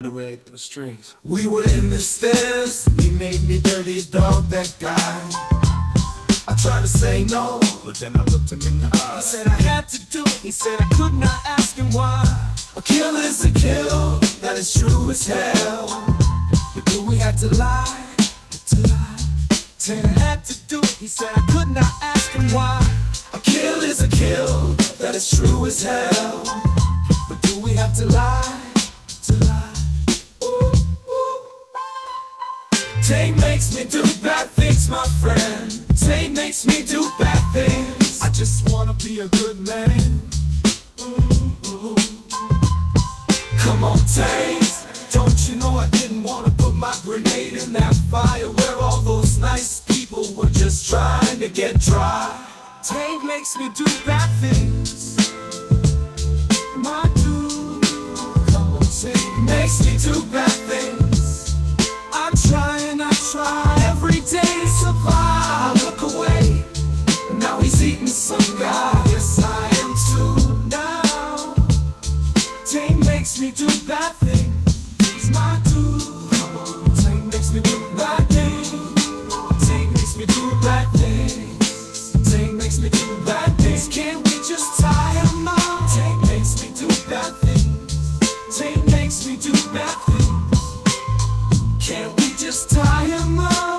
the way to the strings. We were in the stairs, he made me dirty dog, that guy. I tried to say no, but then I looked him in the He said I had to do it. He said I could not ask him why. A kill is a kill, that is true as hell. But do we have to lie? To lie? Said I had to do it. He said I could not ask him why. A kill is a kill, that is true as hell. But do we have to lie? Taint makes me do bad things, my friend. Taint makes me do bad things. I just wanna be a good man. Ooh, ooh. Come on, Taint. Don't you know I didn't wanna put my grenade in that fire where all those nice people were just trying to get dry. Taint makes me do bad things. My dude, Come on, Taint. Makes me do bad things. Taint makes me do that thing. It's my tool. Taint makes me do that thing. Taint makes me do that thing. Taint makes me do that thing. Can't we just tie him up? Taint makes me do that thing. Taint makes me do that thing. Can't we just tie him up?